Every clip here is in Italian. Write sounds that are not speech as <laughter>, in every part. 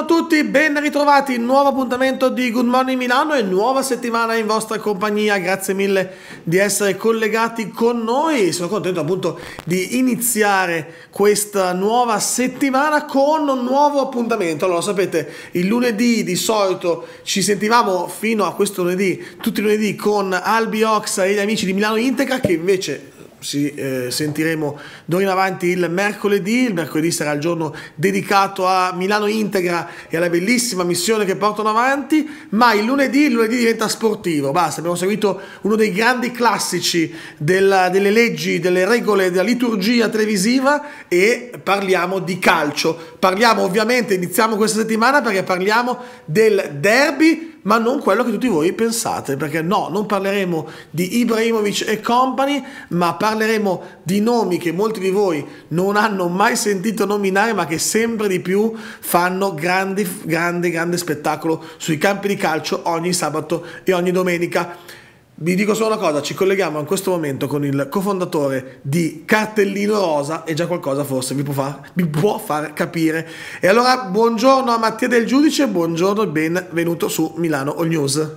Buongiorno a tutti, ben ritrovati, nuovo appuntamento di Good Morning Milano e nuova settimana in vostra compagnia, grazie mille di essere collegati con noi, sono contento appunto di iniziare questa nuova settimana con un nuovo appuntamento, allora sapete il lunedì di solito ci sentivamo fino a questo lunedì, tutti i lunedì con Albi Ox e gli amici di Milano Integra che invece ci eh, sentiremo d'ora in avanti il mercoledì. Il mercoledì sarà il giorno dedicato a Milano Integra e alla bellissima missione che portano avanti. Ma il lunedì, il lunedì diventa sportivo. Basta, abbiamo seguito uno dei grandi classici della, delle leggi, delle regole della liturgia televisiva e parliamo di calcio. Parliamo ovviamente, iniziamo questa settimana perché parliamo del derby ma non quello che tutti voi pensate, perché no, non parleremo di Ibrahimovic e company, ma parleremo di nomi che molti di voi non hanno mai sentito nominare, ma che sempre di più fanno grandi, grande, grande spettacolo sui campi di calcio ogni sabato e ogni domenica. Vi dico solo una cosa, ci colleghiamo in questo momento con il cofondatore di Cartellino Rosa e già qualcosa forse vi può, far, vi può far capire. E allora buongiorno a Mattia Del Giudice, buongiorno e benvenuto su Milano All News.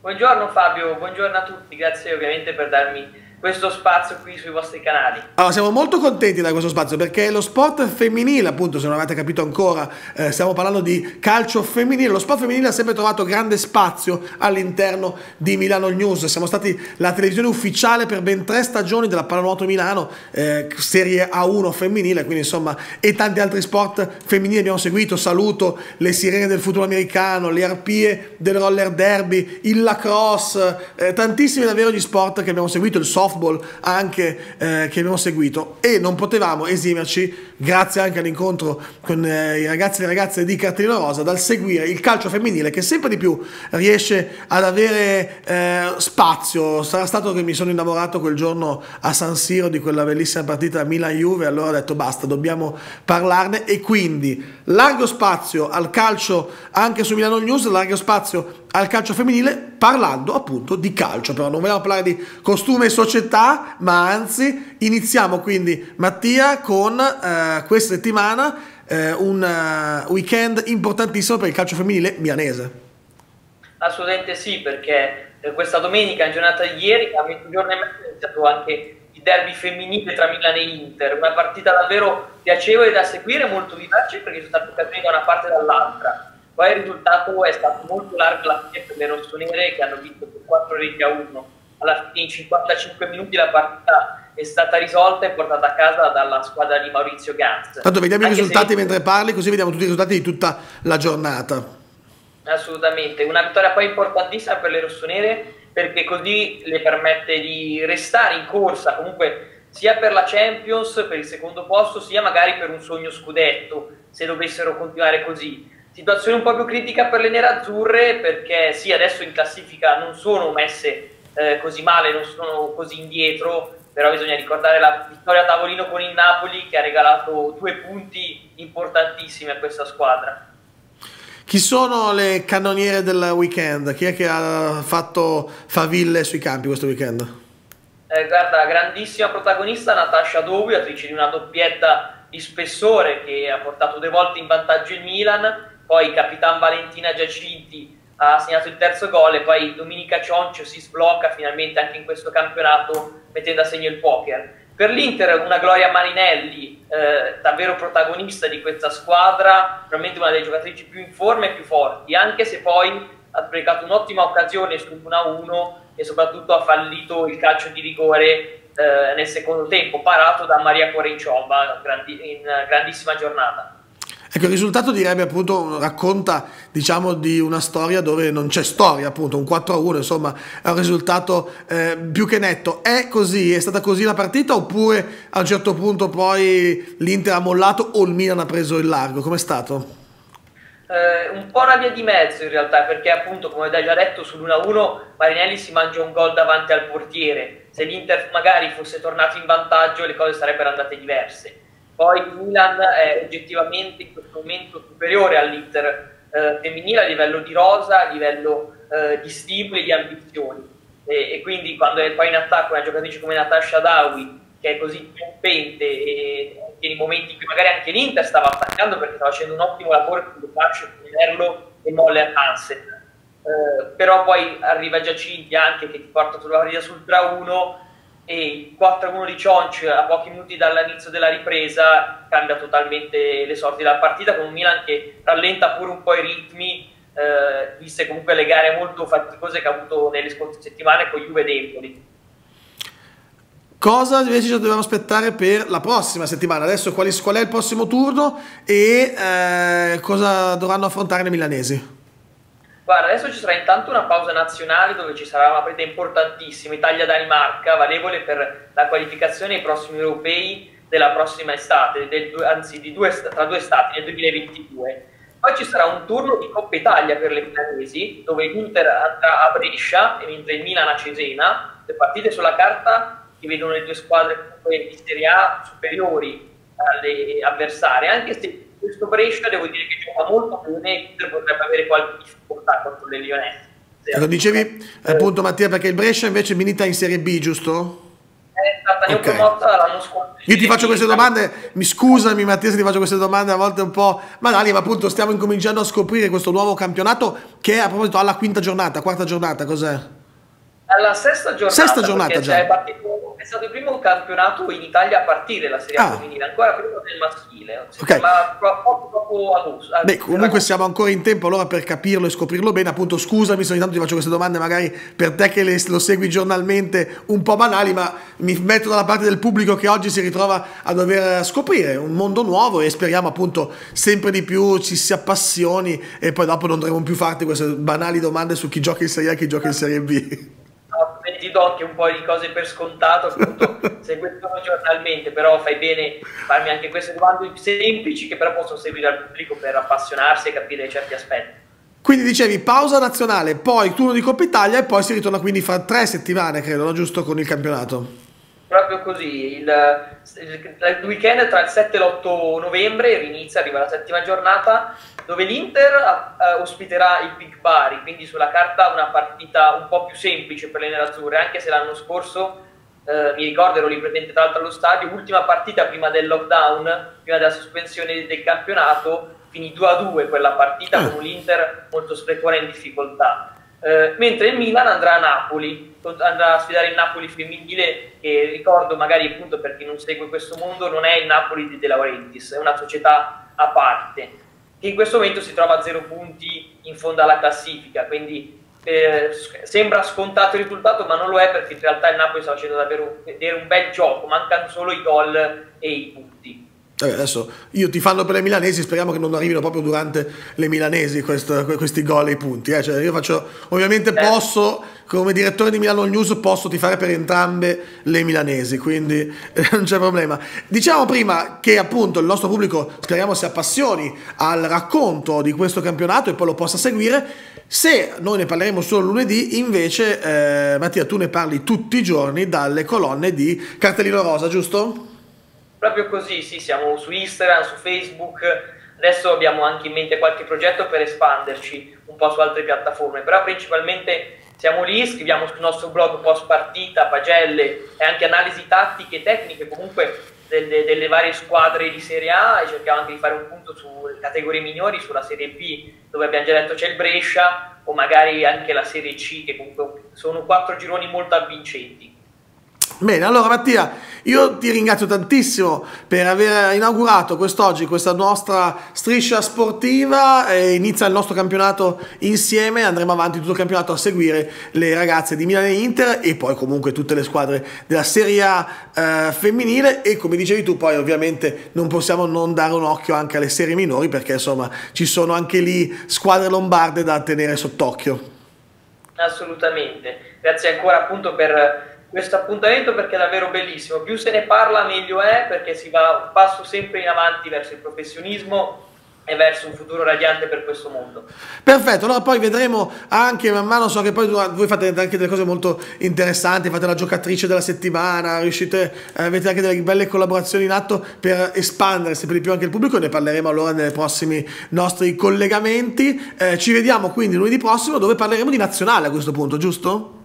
Buongiorno Fabio, buongiorno a tutti, grazie ovviamente per darmi questo spazio qui sui vostri canali. Allora, siamo molto contenti da questo spazio perché lo sport femminile, appunto, se non avete capito ancora, eh, stiamo parlando di calcio femminile. Lo sport femminile ha sempre trovato grande spazio all'interno di Milano News. Siamo stati la televisione ufficiale per ben tre stagioni della Pallanuoto Milano, eh, Serie A1 femminile, quindi insomma, e tanti altri sport femminili abbiamo seguito. Saluto le sirene del futuro americano, le arpie del roller derby, il lacrosse, eh, tantissimi davvero gli sport che abbiamo seguito, il softball softball anche eh, che abbiamo seguito. E non potevamo esimerci grazie anche all'incontro con eh, i ragazzi e le ragazze di Cartellino Rosa dal seguire il calcio femminile che sempre di più riesce ad avere eh, spazio. Sarà stato che mi sono innamorato quel giorno a San Siro di quella bellissima partita Milan-Juve allora ho detto basta dobbiamo parlarne. E quindi largo spazio al calcio anche su Milano News largo spazio al calcio femminile parlando appunto di calcio, però non vogliamo parlare di costume e società, ma anzi iniziamo quindi Mattia con eh, questa settimana eh, un uh, weekend importantissimo per il calcio femminile milanese. Assolutamente sì, perché eh, questa domenica, in giornata di ieri, a mezzogiorno e mezzo è iniziato anche il derby femminile tra Milano e Inter, una partita davvero piacevole da seguire, molto vivace perché sono state occasioni da una parte e dall'altra poi il risultato è stato molto largo alla fine per le rossonere che hanno vinto per 4 reti a 1. Alla fine in 55 minuti la partita è stata risolta e portata a casa dalla squadra di Maurizio Gans. Tanto vediamo Anche i risultati se... mentre parli, così vediamo tutti i risultati di tutta la giornata. Assolutamente, una vittoria poi importantissima per le rossonere perché così le permette di restare in corsa comunque sia per la Champions, per il secondo posto, sia magari per un sogno scudetto, se dovessero continuare così situazione un po' più critica per le nerazzurre perché sì, adesso in classifica non sono messe eh, così male, non sono così indietro, però bisogna ricordare la vittoria a tavolino con il Napoli che ha regalato due punti importantissimi a questa squadra. Chi sono le cannoniere del weekend? Chi è che ha fatto faville sui campi questo weekend? Eh, guarda, grandissima protagonista Natascia Dovi, attrice di una doppietta di spessore che ha portato due volte in vantaggio il Milan poi Capitan Valentina Giacinti ha segnato il terzo gol e poi Dominica Cioncio si sblocca finalmente anche in questo campionato mettendo a segno il poker. Per l'Inter una Gloria Marinelli, eh, davvero protagonista di questa squadra, probabilmente una delle giocatrici più in forma e più forti, anche se poi ha sprecato un'ottima occasione sull'1-1 e soprattutto ha fallito il calcio di rigore eh, nel secondo tempo, parato da Maria Corenciova in grandissima giornata. Ecco, il risultato direbbe appunto, racconta diciamo di una storia dove non c'è storia, appunto, un 4-1, insomma, è un risultato eh, più che netto. È così? È stata così la partita oppure a un certo punto poi l'Inter ha mollato o il Milan ha preso il largo? Com'è stato? Eh, un po' una via di mezzo in realtà, perché appunto, come hai già detto, sull'1-1 Marinelli si mangia un gol davanti al portiere. Se l'Inter magari fosse tornato in vantaggio le cose sarebbero andate diverse poi il Milan è oggettivamente in questo momento superiore all'Inter eh, femminile a livello di rosa, a livello eh, di stimoli e di ambizioni. E, e, quindi quando è poi in attacco una giocatrice come Natasha Dawi, che è così rompente e nei momenti in cui magari anche l'Inter stava attaccando perché stava facendo un ottimo lavoro con Lukaku, Merlo e Moller Hansen. Eh, però poi arriva Giacinti anche che ti porta sulla partita sul 3-1 e 4-1 di Cionc a pochi minuti dall'inizio della ripresa cambia totalmente le sorti della partita con un Milan che rallenta pure un po' i ritmi eh, viste comunque le gare molto faticose che ha avuto nelle scorse settimane con Juve Dempoli Cosa invece ci dobbiamo aspettare per la prossima settimana? Adesso qual è, il prossimo turno e eh, cosa dovranno affrontare le milanesi? Guarda, adesso ci sarà intanto una pausa nazionale dove ci sarà una partita importantissima, Italia-Danimarca, valevole per la qualificazione ai prossimi europei della prossima estate, del, anzi due, tra due stati nel 2022. Poi ci sarà un turno di Coppa Italia per le milanesi, dove l'Inter andrà a Brescia mentre il Milan a Cesena. Le partite sulla carta che vedono le due squadre di Serie A superiori alle avversarie, anche se questo Brescia devo dire che gioca molto bene, l'Inter potrebbe avere qualche difficoltà contro le Lionesse. Lo dicevi eh, appunto Mattia perché il Brescia invece milita in Serie B, giusto? È stata okay. promossa l'anno scorso. Io ti faccio queste domande, mi scusami Mattia se ti faccio queste domande a volte un po' banali, ma appunto stiamo incominciando a scoprire questo nuovo campionato che è a proposito alla quinta giornata, quarta giornata, cos'è? Alla sesta giornata. Sesta giornata già. È partito è stato il primo campionato in Italia a partire la Serie A ah. femminile, ancora prima del maschile, okay. ma poco dopo agosto. Beh, comunque siamo ancora in tempo allora per capirlo e scoprirlo bene, appunto scusami se ogni tanto ti faccio queste domande magari per te che le, lo segui giornalmente un po' banali, ma mi metto dalla parte del pubblico che oggi si ritrova a dover scoprire un mondo nuovo e speriamo appunto sempre di più ci si appassioni e poi dopo non dovremo più farti queste banali domande su chi gioca in Serie A e chi gioca in Serie B ti do anche un po' di cose per scontato, appunto, <laughs> seguendolo giornalmente, però fai bene farmi anche queste domande semplici che però possono servire al pubblico per appassionarsi e capire certi aspetti. Quindi dicevi pausa nazionale, poi turno di Coppa Italia e poi si ritorna quindi fra tre settimane, credo, no? giusto con il campionato? Proprio così, il, il weekend tra il 7 e l'8 novembre inizia, arriva la settima giornata dove l'Inter uh, ospiterà il Big Bari, quindi sulla carta una partita un po' più semplice per le nerazzurre, anche se l'anno scorso, uh, mi ricordo, ero lì presente tra l'altro allo stadio, ultima partita prima del lockdown, prima della sospensione del campionato, finì 2-2 quella partita ah. con l'Inter molto sprecone in difficoltà. Uh, mentre il Milan andrà a Napoli, andrà a sfidare il Napoli femminile che ricordo magari appunto per chi non segue questo mondo non è il Napoli di De Laurentiis, è una società a parte che in questo momento si trova a zero punti in fondo alla classifica, quindi eh, sembra scontato il risultato, ma non lo è perché in realtà il Napoli sta facendo davvero un bel gioco, mancano solo i gol e i punti. Adesso io ti fanno per le milanesi, speriamo che non arrivino proprio durante le milanesi questo, questi gol e i punti. Eh? Cioè, io faccio, ovviamente eh. posso, come direttore di Milano News, posso tifare per entrambe le milanesi, quindi eh, non c'è problema. Diciamo prima che appunto il nostro pubblico speriamo si appassioni al racconto di questo campionato e poi lo possa seguire. Se noi ne parleremo solo lunedì, invece eh, Mattia tu ne parli tutti i giorni dalle colonne di Cartellino Rosa, giusto? Proprio così, sì, siamo su Instagram, su Facebook, adesso abbiamo anche in mente qualche progetto per espanderci un po' su altre piattaforme, però principalmente siamo lì, scriviamo sul nostro blog post partita, pagelle e anche analisi tattiche e tecniche comunque delle, delle, varie squadre di Serie A e cerchiamo anche di fare un punto sulle categorie minori, sulla Serie B dove abbiamo già detto c'è il Brescia o magari anche la Serie C che comunque sono quattro gironi molto avvincenti. Bene, allora Mattia, io ti ringrazio tantissimo per aver inaugurato quest'oggi questa nostra striscia sportiva inizia il nostro campionato insieme, andremo avanti tutto il campionato a seguire le ragazze di Milano e Inter e poi comunque tutte le squadre della Serie A eh, femminile. E come dicevi tu poi ovviamente non possiamo non dare un occhio anche alle serie minori perché insomma ci sono anche lì squadre lombarde da tenere sott'occhio. Assolutamente, grazie ancora appunto per questo appuntamento perché è davvero bellissimo. Più se ne parla meglio è perché si va un passo sempre in avanti verso il professionismo e verso un futuro radiante per questo mondo. Perfetto, allora poi vedremo anche man mano, so che poi voi fate anche delle cose molto interessanti, fate la giocatrice della settimana, riuscite, eh, avete anche delle belle collaborazioni in atto per espandere sempre di più anche il pubblico, ne parleremo allora nei prossimi nostri collegamenti. Eh, ci vediamo quindi lunedì prossimo dove parleremo di nazionale a questo punto, giusto?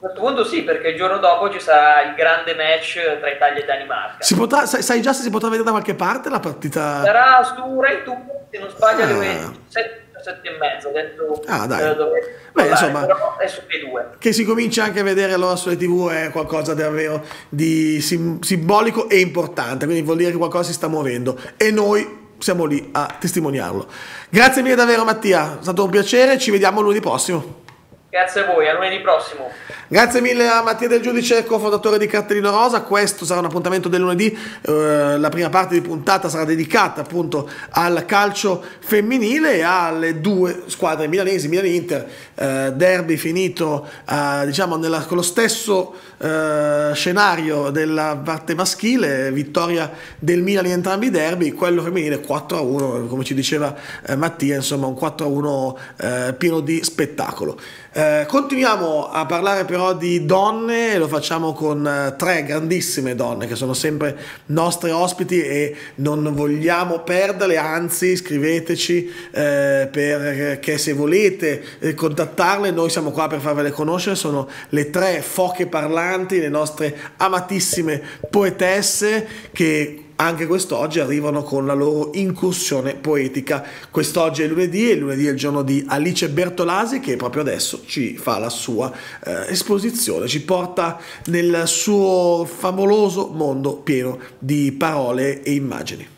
A questo punto sì, perché il giorno dopo ci sarà il grande match tra Italia e Danimarca. Si potrà, sai, sai già se si potrà vedere da qualche parte la partita? Sarà su Rai 2, se non sbaglio, alle ah. 7 7 e mezzo, detto ah, dai. Eh, dove, Beh, dai, insomma, è su P2. Che si comincia anche a vedere allora sulle tv è qualcosa davvero di sim- simbolico e importante, quindi vuol dire che qualcosa si sta muovendo e noi siamo lì a testimoniarlo. Grazie mille davvero Mattia, è stato un piacere, ci vediamo lunedì prossimo. Grazie a voi, a lunedì prossimo. Grazie mille a Mattia Del Giudice, cofondatore di Cartellino Rosa. Questo sarà un appuntamento del lunedì. Eh, la prima parte di puntata sarà dedicata appunto al calcio femminile alle due squadre milanesi, Milan-Inter. Eh, derby finito eh, diciamo nella, con lo stesso eh, scenario della parte maschile, vittoria del Milan in entrambi i derby, quello femminile 4-1, come ci diceva eh, Mattia, insomma un 4-1 eh, pieno di spettacolo. Eh, continuiamo a parlare però di donne lo facciamo con tre grandissime donne che sono sempre nostre ospiti e non vogliamo perderle, anzi scriveteci eh, perché se volete eh, contattarle noi siamo qua per farvele conoscere, sono le tre foche parlanti, le nostre amatissime poetesse che anche quest'oggi arrivano con la loro incursione poetica. Quest'oggi è lunedì e lunedì è il giorno di Alice Bertolasi che proprio adesso ci fa la sua eh, esposizione, ci porta nel suo favoloso mondo pieno di parole e immagini.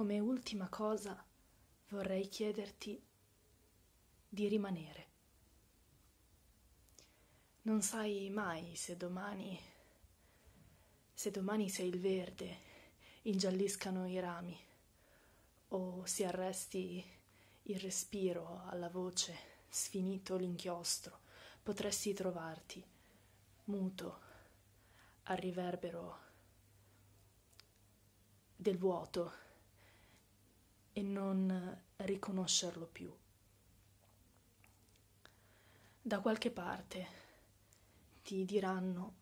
Come ultima cosa vorrei chiederti di rimanere. Non sai mai se domani se domani sei il verde, ingialliscano i rami, o si arresti il respiro alla voce, sfinito l'inchiostro, potresti trovarti, muto, al riverbero del vuoto e non riconoscerlo più. Da qualche parte ti diranno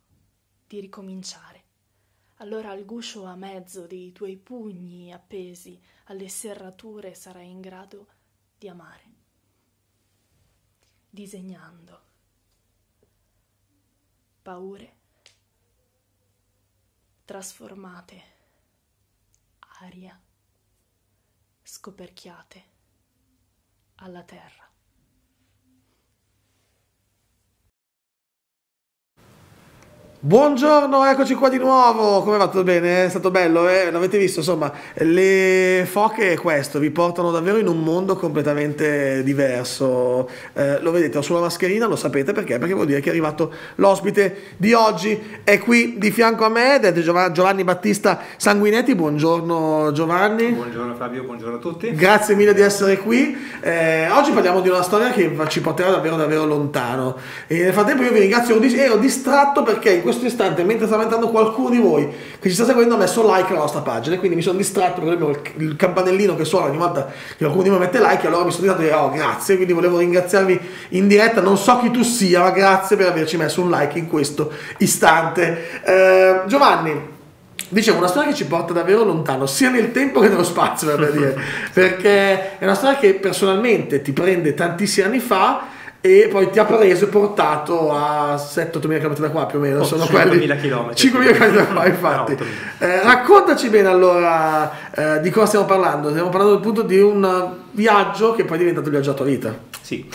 di ricominciare. Allora il guscio a mezzo dei tuoi pugni appesi alle serrature sarai in grado di amare, disegnando paure trasformate, aria, scoperchiate alla terra. Buongiorno, eccoci qua di nuovo. Come va? Tutto bene? È stato bello, eh? L'avete visto? Insomma, le foche questo, vi portano davvero in un mondo completamente diverso. Eh, lo vedete, ho sulla mascherina, lo sapete perché? Perché vuol dire che è arrivato l'ospite di oggi, è qui di fianco a me ed è Giovanni Battista Sanguinetti. Buongiorno Giovanni. Buongiorno Fabio, buongiorno a tutti. Grazie mille di essere qui. Eh, oggi parliamo di una storia che ci porterà davvero davvero lontano. E nel frattempo io vi ringrazio, ero distratto perché in questo istante, mentre stava entrando qualcuno di voi che ci sta seguendo, ha messo like alla nostra pagina. E quindi mi sono distratto perché abbiamo il campanellino che suona ogni volta che qualcuno di voi mette like. Allora mi sono distratto e dire, oh, grazie. Quindi volevo ringraziarvi in diretta. Non so chi tu sia, ma grazie per averci messo un like in questo istante. Eh, Giovanni. Dicevo, una storia che ci porta davvero lontano, sia nel tempo che nello spazio, per dire, <laughs> perché è una storia che personalmente ti prende tantissimi anni fa e poi ti ha preso e portato a 7-8 mila km da qua più o meno. Oh, sono 5 mila km. 5 mila km da qua, infatti. eh, raccontaci bene allora eh, di cosa stiamo parlando. Stiamo parlando appunto di un viaggio che poi è diventato il viaggio a tua vita. Sì.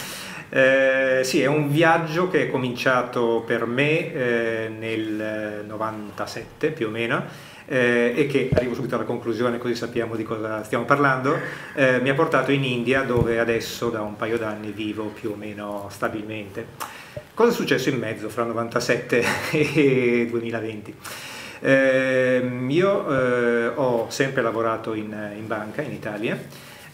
Eh, sì, è un viaggio che è cominciato per me eh, nel 97 più o meno eh, e che, arrivo subito alla conclusione così sappiamo di cosa stiamo parlando, eh, mi ha portato in India dove adesso da un paio d'anni vivo più o meno stabilmente. Cosa è successo in mezzo fra 97 <laughs> e 2020? Eh, io ho sempre lavorato in, in banca in Italia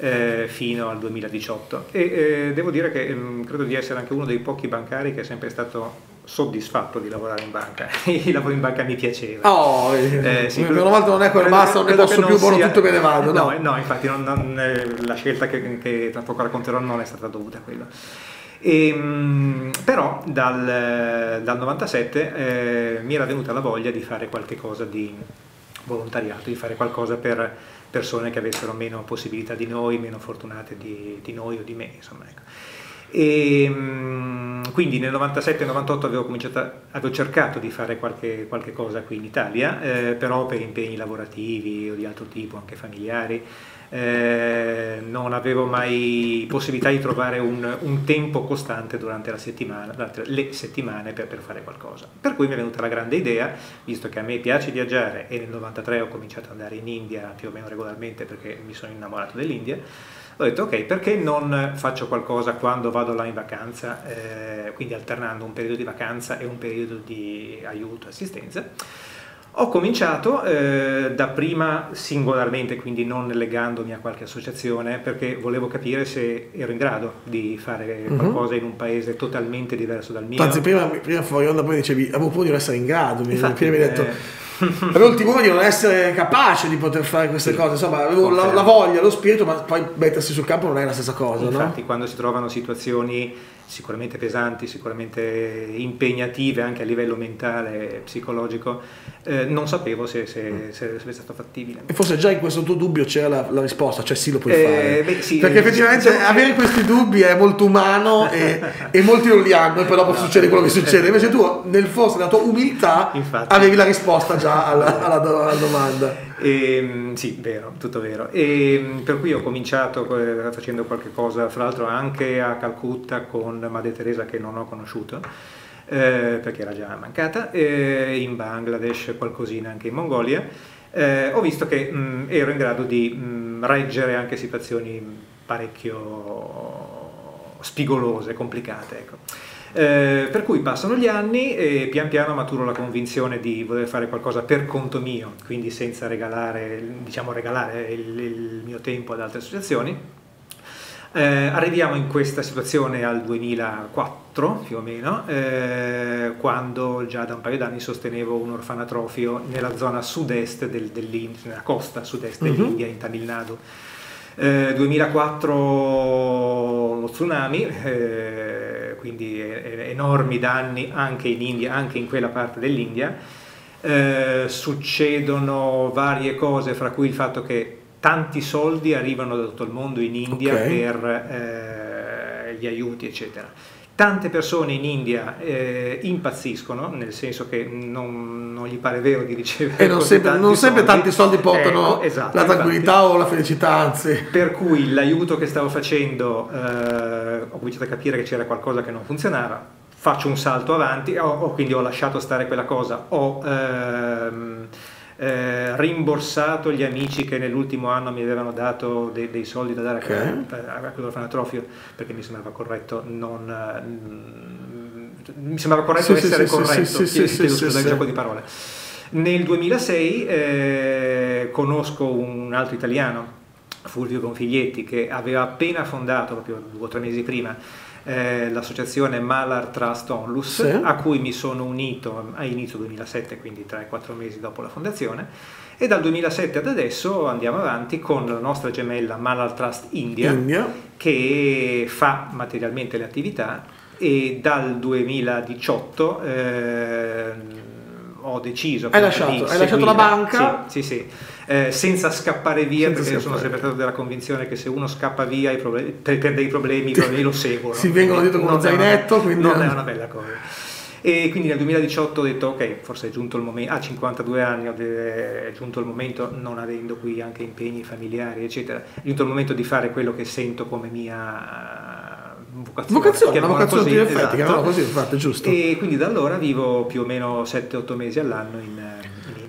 eh, fino al 2018 e eh, devo dire che mh, credo di essere anche uno dei pochi bancari che è sempre stato soddisfatto di lavorare in banca. <laughs> Il lavoro in banca mi piaceva. Oh, eh, sì, una volta non è quello basta, non ne posso più, sia... tutto me ne vado. No, no, no infatti non, non, eh, la scelta che, che tra poco racconterò non è stata dovuta a quello. E, ehm, però dal, dal 97 eh, mi era venuta la voglia di fare qualche cosa di volontariato, di fare qualcosa per persone che avessero meno possibilità di noi, meno fortunate di, di noi o di me. Insomma, ecco. E, mm, quindi nel 97-98 avevo, avevo cercato di fare qualche, qualche cosa qui in Italia, eh, però per impegni lavorativi o di altro tipo, anche familiari, eh, non avevo mai possibilità di trovare un, un tempo costante durante, settimana, durante le settimane per, per, fare qualcosa. Per cui mi è venuta la grande idea, visto che a me piace viaggiare e nel 93 ho cominciato ad andare in India più o meno regolarmente perché mi sono innamorato dell'India, ho detto ok, perché non faccio qualcosa quando vado là in vacanza, eh, quindi alternando un periodo di vacanza e un periodo di aiuto, assistenza ho cominciato eh, da prima singolarmente, quindi non legandomi a qualche associazione, perché volevo capire se ero in grado di fare mhm. qualcosa in un paese totalmente diverso dal mio. Anzi, prima, prima fuori onda poi dicevi, avevo paura di non essere in grado, mi, Infatti, mi hai detto... Eh... avevo il timore di non essere capace di poter fare queste sì, cose, insomma avevo la, la, voglia, lo spirito, ma poi mettersi sul campo non è la stessa cosa. Infatti no? quando si trovano situazioni sicuramente pesanti, sicuramente impegnative anche a livello mentale e psicologico, eh, non sapevo se, se, mm. sarebbe stato fattibile. E forse già in questo tuo dubbio c'era la, la risposta, cioè sì lo puoi eh, fare. Beh, sì, Perché effettivamente diciamo avere questi dubbi è molto umano e, <laughs> e, molti non li hanno e poi dopo no, succede quello che succede. Invece tu nel forse nella tua umiltà Infatti. avevi la risposta già alla, alla, alla domanda. E, ehm, sì, vero, tutto vero. E, ehm, per cui ho cominciato eh, facendo qualche cosa, fra l'altro anche a Calcutta con Madre Teresa che non ho conosciuto, eh, perché era già mancata, eh, in Bangladesh, qualcosina anche in Mongolia. Eh, ho visto che mh, ero in grado di mh, reggere anche situazioni parecchio spigolose, complicate. Ecco. Eh, per cui passano gli anni e pian piano maturo la convinzione di voler fare qualcosa per conto mio, quindi senza regalare, diciamo, regalare il, il mio tempo ad altre associazioni. Eh, arriviamo in questa situazione al 2004 più o meno, eh, quando già da un paio d'anni sostenevo un orfanatrofio nella zona sud-est del, dell'India, nella costa sud-est mm-hmm. dell'India, in Tamil Nadu. Eh, 2004 lo tsunami, eh, quindi enormi danni anche in India, anche in quella parte dell'India. Eh, succedono varie cose, fra cui il fatto che tanti soldi arrivano da tutto il mondo in India okay. per eh, gli aiuti, eccetera tante persone in India eh, impazziscono, nel senso che non, non, gli pare vero di ricevere e non sempre, tanti, non sempre soldi. tanti soldi portano ecco, esatto, la tranquillità infatti. o la felicità, anzi. Per cui l'aiuto che stavo facendo, eh, ho cominciato a capire che c'era qualcosa che non funzionava, faccio un salto avanti, ho, ho, quindi ho lasciato stare quella cosa, ho... Ehm, eh, rimborsato gli amici che nell'ultimo anno mi avevano dato dei, dei soldi da dare okay. a, a quell'orfanatrofio perché mi sembrava corretto non... Mm, mi sembrava corretto sì, essere sì, corretto, sì, chiedo scusa il gioco di parole. Nel 2006 eh, conosco un altro italiano, Fulvio Configlietti, che aveva appena fondato, proprio due o tre mesi prima, eh, l'associazione Malar Trust Onlus, sì. a cui mi sono unito a inizio 2007, quindi 3-4 mesi dopo la fondazione, e dal 2007 ad adesso andiamo avanti con la nostra gemella Malar Trust India, India. che fa materialmente le attività e dal 2018 eh, ho deciso... Hai lasciato, hai lasciato la banca? Sì, sì, sì. Eh, senza scappare via, senza perché sono sempre stato della convinzione che se uno scappa via problemi, per, per, dei problemi, i problemi lo seguono. <laughs> si vengono dietro con uno zainetto, quindi... Non è una bella cosa. E quindi nel 2018 ho detto ok, forse è giunto il momento, a 52 anni è giunto il momento, non avendo qui anche impegni familiari, eccetera, è giunto il momento di fare quello che sento come mia vocazione. Vocazione, una vocazione così, in effetti, esatto. così, infatti, giusto. E quindi da allora vivo più o meno 7-8 mesi all'anno in,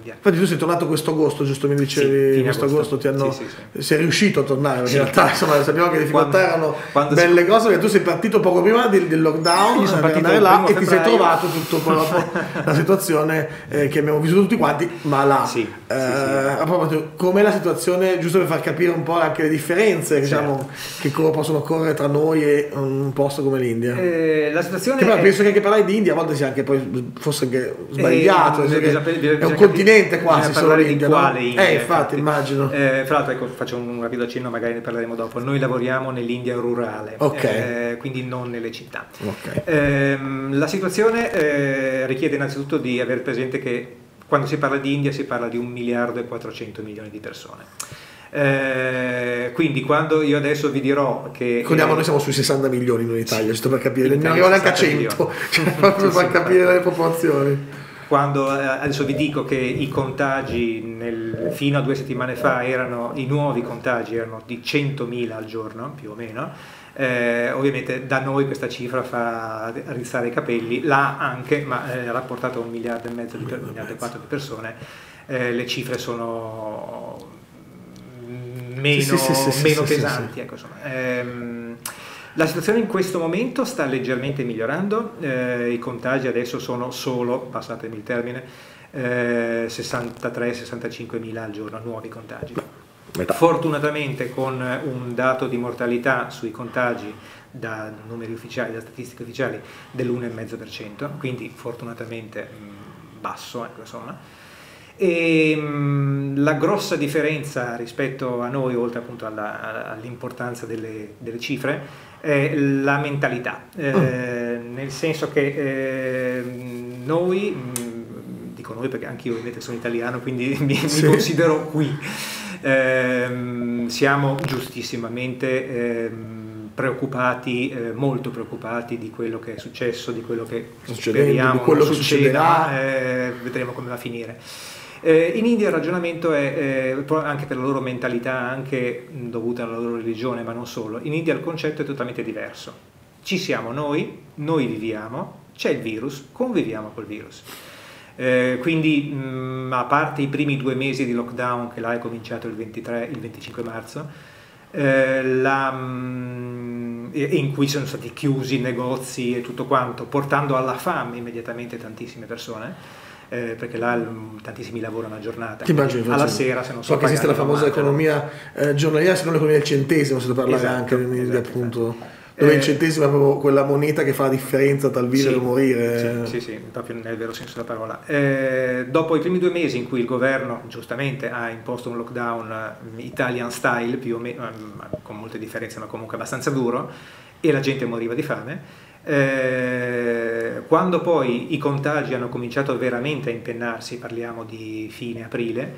India. Infatti tu sei tornato questo agosto, giusto? Mi dicevi sì, questo agosto, ti hanno, sì, sì, sei riuscito a tornare, in realtà insomma, sappiamo che le difficoltà quando, erano quando belle cose, perché tu sei partito poco prima del, del lockdown, sono andare là e ti sei trovato tutto dopo <laughs> la situazione eh, che abbiamo vissuto tutti quanti, ma là. Sì, eh, a proposito, com'è la situazione, giusto per far capire un po' anche le differenze diciamo, certo. che possono correre tra noi e un posto come l'India? Eh, la situazione che, è... penso che anche parlare di India a volte sia anche poi forse anche sbagliato, eh, è un continente quasi solo l'India, di quale no? India, eh, infatti, immagino. Eh, fra l'altro, ecco, faccio un rapido accenno, magari ne parleremo dopo. Noi lavoriamo nell'India rurale, okay. eh, quindi non nelle città. Okay. Eh, la situazione eh, richiede innanzitutto di avere presente che quando si parla di India si parla di un miliardo e 400 milioni di persone. Eh, quindi quando io adesso vi dirò che... Ricordiamo, eh, noi siamo sui 60 milioni in Italia, sì, giusto per capire, non arriviamo neanche a 60 100, milioni. <laughs> cioè, proprio per Sì, capire le proporzioni. quando eh, adesso vi dico che i contagi nel- fino a due settimane fa erano i nuovi contagi erano di 100.000 al giorno più o meno eh, ovviamente da noi questa cifra fa rizzare i capelli là anche ma eh, rapportato a un miliardo e mezzo di, un miliardo e quattro di persone eh, le cifre sono meno, Sì, sì, sì, meno pesanti ecco. Ehm, la situazione in questo momento sta leggermente migliorando, eh, i contagi adesso sono solo, passatemi il termine, eh, 63-65 mila al giorno, nuovi contagi. Metà. Fortunatamente con un dato di mortalità sui contagi da numeri ufficiali, da statistiche ufficiali dell'1,5%, quindi fortunatamente mh, basso, ecco, insomma. E mh, la grossa differenza rispetto a noi, oltre appunto all'importanza delle, delle cifre, è la mentalità, Eh, nel senso che eh, noi, mh, dico noi perché anche io ovviamente sono italiano, quindi <laughs> mi, mi Sì. considero qui, ehm, siamo giustissimamente ehm, preoccupati, eh, molto preoccupati di quello che è successo, di quello che Succedendo, speriamo quello che succederà. eh, vedremo come va a finire. Eh, in India il ragionamento è, eh, anche per la loro mentalità, anche dovuta alla loro religione, ma non solo, in India il concetto è totalmente diverso. Ci siamo noi, noi viviamo, c'è il virus, conviviamo col virus. Eh, quindi mh, a parte i primi due mesi di lockdown che là è cominciato il 23, il 25 marzo, eh, la, mh, e in cui sono stati chiusi i negozi e tutto quanto, portando alla fame immediatamente tantissime persone, eh, perché là mh, tantissimi lavorano a giornata, Ti immagini, alla Francesco? sera se non so che esiste la famosa economia eh, giornaliera, se non l'economia del centesimo, se parlare Esatto, anche esatto, appunto. esatto. Dove Eh, il centesimo è proprio quella moneta che fa la differenza tra il vivere Sì, e morire. Sì, sì, sì, proprio nel vero senso della parola. Eh, dopo i primi due mesi in cui il governo giustamente ha imposto un lockdown eh, Italian style, più o meno, eh, con molte differenze, ma comunque abbastanza duro, e la gente moriva di fame, eh, quando poi i contagi hanno cominciato veramente a impennarsi, parliamo di fine aprile,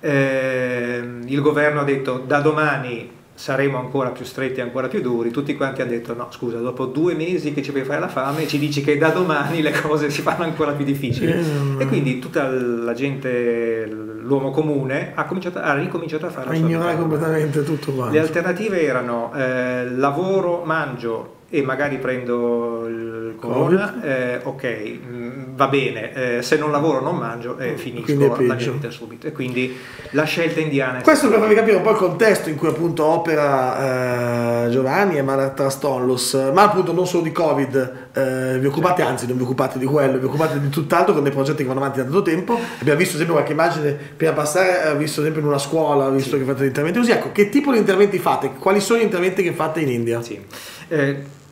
eh, il governo ha detto da domani saremo ancora più stretti, ancora più duri, tutti quanti hanno detto no scusa, dopo due mesi che ci puoi fare la fame ci dici che da domani le cose si fanno ancora più difficili. Mm. E quindi tutta la gente, l'uomo comune, ha, cominciato, ha ricominciato a fare A la sua ignorare completamente tutto quanto. Le alternative erano eh, lavoro, mangio e magari prendo il corona, eh, ok, mh, va bene, eh, se non lavoro non mangio e finisco Quindi è la mia vita subito. E quindi la scelta indiana è Questo per farvi capire un po' il contesto in cui appunto opera eh, Giovanni e Malatrast Onlus, ma appunto non solo di Covid, eh, vi occupate, anzi non vi occupate di quello, vi occupate di tutt'altro con dei progetti che vanno avanti da tanto tempo. Abbiamo visto sempre qualche immagine prima passare, ho visto sempre in una scuola, ho visto che fate degli interventi così. Ecco, che tipo di interventi fate? Quali sono gli interventi che fate in India? Sì.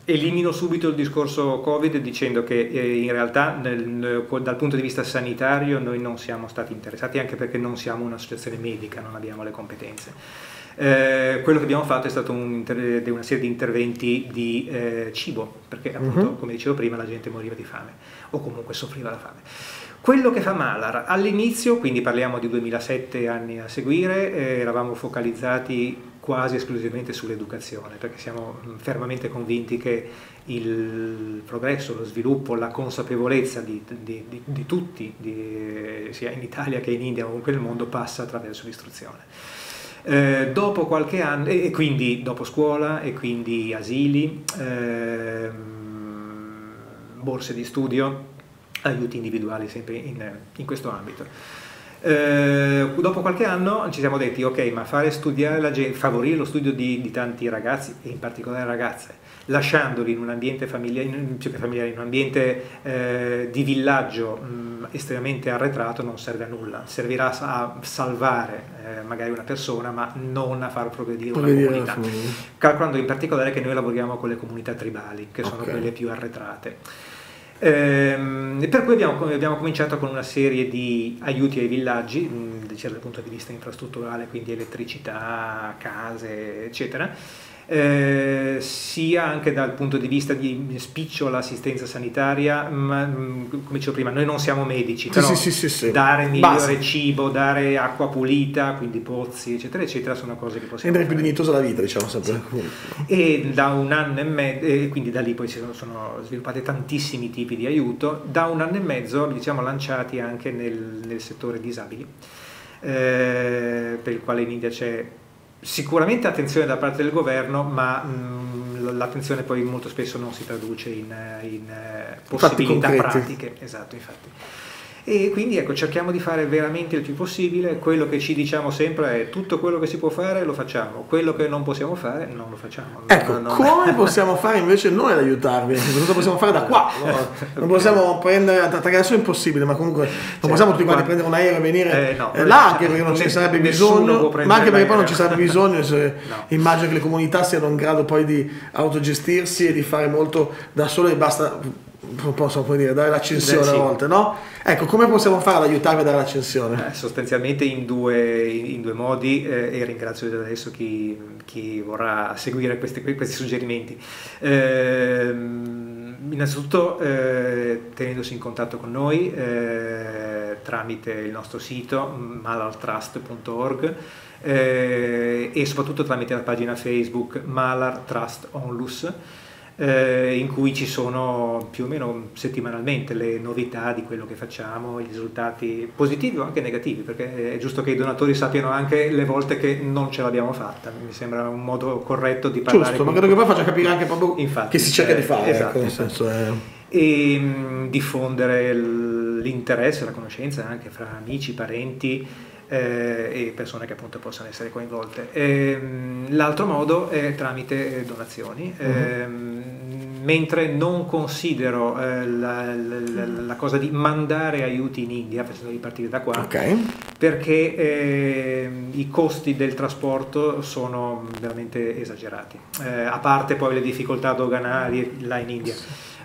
Elimino subito il discorso Covid dicendo che eh, in realtà nel- dal punto di vista sanitario noi non siamo stati interessati anche perché non siamo un'associazione medica, non abbiamo le competenze. Eh, quello che abbiamo fatto è stato un una serie di interventi di eh, cibo, perché appunto, Mhm. come dicevo prima, la gente moriva di fame o comunque soffriva la fame. Quello che fa Malar all'inizio, quindi parliamo di 2007 anni a seguire, eh, eravamo focalizzati quasi esclusivamente sull'educazione, perché siamo mh, fermamente convinti che il progresso, lo sviluppo, la consapevolezza di, di- di- di tutti, sia in Italia che in India o comunque nel mondo, passa attraverso l'istruzione. Eh, dopo qualche anno, e e quindi dopo scuola, e quindi asili, ehm, borse di studio, aiuti individuali sempre in, in questo ambito. Eh, dopo qualche anno ci siamo detti, ok, ma fare studiare la gente, favorire lo studio di, di tanti ragazzi, e in particolare ragazze, lasciandoli in un ambiente familiare, in- più che familiare, in un ambiente eh, di villaggio mh, estremamente arretrato, non serve a nulla. Servirà a salvare eh, magari una persona, ma non a far progredire una comunità. famiglia. Calcolando in particolare che noi lavoriamo con le comunità tribali, che sono Ok. quelle più arretrate. Ehm, per cui abbiamo, abbiamo cominciato con una serie di aiuti ai villaggi, dal punto di vista infrastrutturale, quindi elettricità, case, eccetera. Eh, sia anche dal punto di vista di spicciola assistenza sanitaria, ma mm, come dicevo prima, noi non siamo medici, però sì, sì, sì, dare migliore Basta. cibo, dare acqua pulita, quindi pozzi, eccetera, eccetera, sono cose che possiamo Rendere più dignitosa la vita, diciamo sempre. E da un anno e mezzo, e quindi da lì poi si sono, sono, sviluppati tantissimi tipi di aiuto, da un anno e mezzo diciamo lanciati anche nel, nel settore disabili, eh, per il quale in India c'è sicuramente attenzione da parte del governo, ma mh, l'attenzione poi molto spesso non si traduce in, in eh, possibilità pratiche. Esatto, infatti. E quindi ecco, cerchiamo di fare veramente il più possibile, quello che ci diciamo sempre è tutto quello che si può fare lo facciamo, quello che non possiamo fare non lo facciamo. Ecco, non, come possiamo fare invece noi ad aiutarvi? Cosa possiamo fare da qua? <laughs> Non possiamo prendere, adesso è impossibile, ma comunque non cioè, possiamo tutti quanti prendere un aereo e venire eh, no, eh, là anche perché non ci sarebbe bisogno, ma anche perché poi non ci sarebbe bisogno, se <laughs> no. immagino che le comunità siano in grado poi di autogestirsi e di fare molto da sole e basta posso dire, dare l'accensione Beh, sì. a volte, no? Ecco, come possiamo fare ad aiutarvi a dare l'accensione? Eh, sostanzialmente in due, in due modi eh, e ringrazio adesso chi, chi vorrà seguire questi, questi suggerimenti. Eh, innanzitutto eh, tenendosi in contatto con noi eh, tramite il nostro sito malartrust.org eh, e soprattutto tramite la pagina Facebook Malar Trust Onlus eh, in cui ci sono più o meno settimanalmente le novità di quello che facciamo, i risultati positivi o anche negativi, perché è giusto che i donatori sappiano anche le volte che non ce l'abbiamo fatta, mi sembra un modo corretto di parlare. Giusto, ma credo che poi faccia capire anche proprio Infatti, che si cerca eh, di fare. Esatto, ecco, esatto. È... E mh, diffondere l'interesse, la conoscenza anche fra amici, parenti eh, e persone che appunto possano essere coinvolte. Ehm, l'altro modo è tramite eh, donazioni. Uh-huh. Eh, mentre non considero eh, la, la, la, cosa di mandare aiuti in India, facendoli partire da qua, okay. perché eh, i costi del trasporto sono veramente esagerati, eh, a parte poi le difficoltà doganali là in India,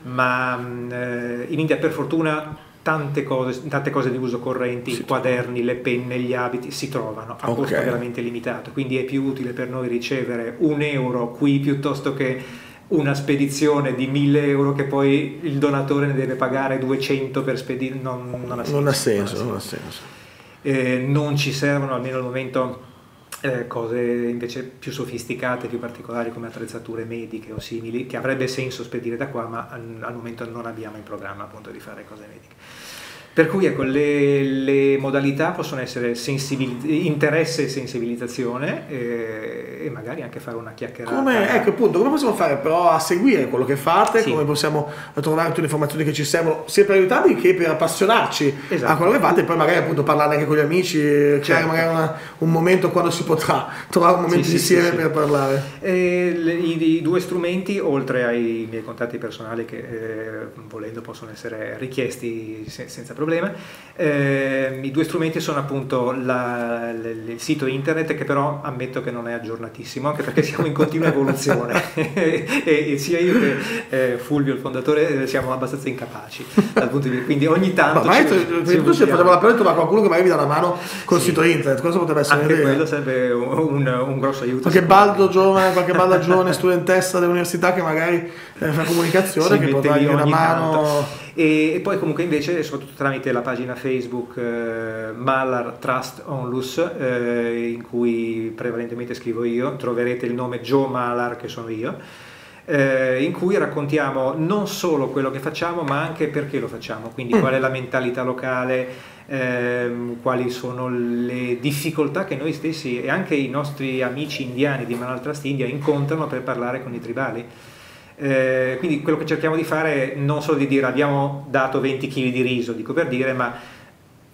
ma eh, in India per fortuna tante cose, tante cose di uso correnti, i quaderni, le penne, gli abiti si trovano a okay. costo veramente limitato, quindi è più utile per noi ricevere un euro qui piuttosto che una spedizione di 1000 euro che poi il donatore ne deve pagare 200 per spedire, non, non, ha senso. Non ha senso, non, ha senso. Eh, non ci servono almeno al momento eh, cose invece più sofisticate, più particolari come attrezzature mediche o simili, che avrebbe senso spedire da qua, ma al, al momento non abbiamo in programma appunto di fare cose mediche. Per cui ecco, le, le modalità possono essere interesse e sensibilizzazione eh, e magari anche fare una chiacchierata. Come, ecco appunto, come possiamo fare però a seguire quello che fate, sì. come possiamo trovare tutte le informazioni che ci servono sia per aiutarvi che per appassionarci esatto. a quello che fate e poi magari appunto parlarne anche con gli amici, certo. creare magari una, un momento quando si potrà trovare un momento sì, insieme sì, per parlare. E, le, i, i, due strumenti, oltre ai miei contatti personali che eh, volendo possono essere richiesti se, senza problemi, problema. Eh, I due strumenti sono appunto la, la, il sito internet che però ammetto che non è aggiornatissimo anche perché siamo in continua <laughs> evoluzione. E, e, sia io che eh, Fulvio il fondatore siamo abbastanza incapaci dal punto di vista. Quindi ogni tanto ma ci, ci, tu se facciamo l'appello trovare qualcuno che magari vi dà una mano col sì. sito internet cosa potrebbe essere? Anche quello sarebbe un, un, un grosso aiuto qualche baldo giovane qualche balda giovane studentessa dell'università che magari fa comunicazione che potrà dargli una mano tanto e, poi comunque invece, soprattutto tramite la pagina Facebook eh, Malar Trust Onlus, eh, in cui prevalentemente scrivo io, troverete il nome Joe Malar che sono io, eh, in cui raccontiamo non solo quello che facciamo ma anche perché lo facciamo, quindi mm. qual è la mentalità locale, ehm, quali sono le difficoltà che noi stessi e anche i nostri amici indiani di Malar Trust India incontrano per parlare con i tribali. Eh, quindi quello che cerchiamo di fare è non solo di dire abbiamo dato 20 kg di riso, dico per dire, ma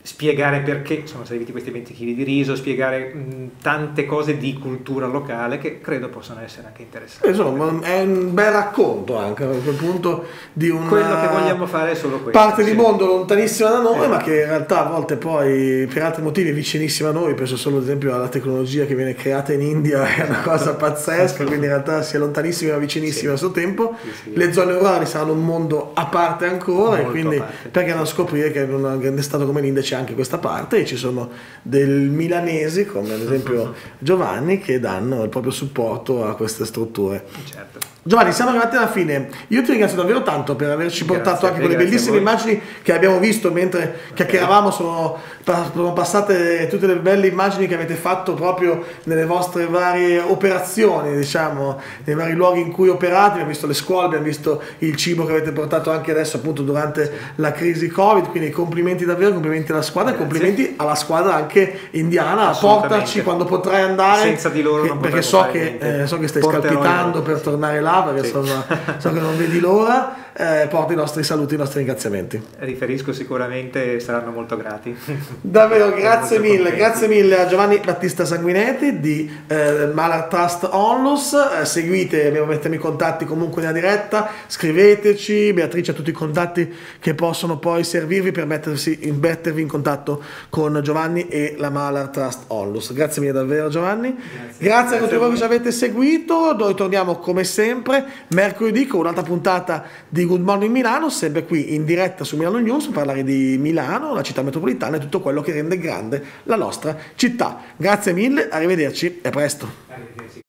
spiegare perché sono serviti questi 20 kg di riso, spiegare mh, tante cose di cultura locale che credo possano essere anche interessanti. Insomma, è un bel racconto anche a quel punto di una quello che vogliamo fare è solo questo. Parte sì. di mondo lontanissima da noi, eh. ma che in realtà a volte poi per altri motivi è vicinissima a noi, penso solo ad esempio alla tecnologia che viene creata in India, <laughs> è una cosa pazzesca, quindi in realtà sia lontanissima ma vicinissima sì. a suo tempo. Sì, Le zone rurali saranno un mondo a parte ancora Molto e quindi perché non scoprire che in un grande stato come l'India c'è c'è anche questa parte e ci sono del milanesi, come ad esempio <laughs> Giovanni, che danno il proprio supporto a queste strutture. Certo. Giovanni, siamo arrivati alla fine. Io ti ringrazio davvero tanto per averci Grazie portato anche quelle bellissime immagini che abbiamo visto mentre chiacchieravamo. Sono, pa- sono passate tutte le belle immagini che avete fatto proprio nelle vostre varie operazioni, diciamo, nei vari luoghi in cui operate. Abbiamo visto le scuole, abbiamo visto il cibo che avete portato anche adesso, appunto, durante la crisi Covid. Quindi complimenti davvero, complimenti alla squadra, e Grazie. complimenti alla squadra anche indiana. Portaci quando potrai andare. Senza di loro che- perché so che, eh, so che stai Porterò scalpitando per tornare là, perché Sì. insomma, so che non vedi l'ora. Eh, porta i nostri saluti, i nostri ringraziamenti. Riferisco sicuramente, saranno molto grati. Davvero, grazie mille, contenti. grazie mille a Giovanni Battista Sanguinetti di eh, Malar Trust Onlus. Eh, seguite, mettiamo i contatti comunque nella diretta, scriveteci, Beatrice ha tutti i contatti che possono poi servirvi per mettersi mettervi in contatto con Giovanni e la Malar Trust Onlus. Grazie mille davvero Giovanni. Grazie, a tutti voi che ci avete seguito. Noi torniamo come sempre mercoledì con un'altra puntata di Good Morning Milano, sempre qui in diretta su Milano News, per parlare di Milano, la città metropolitana e tutto quello che rende grande la nostra città. Grazie mille, arrivederci e a presto. Arrivederci.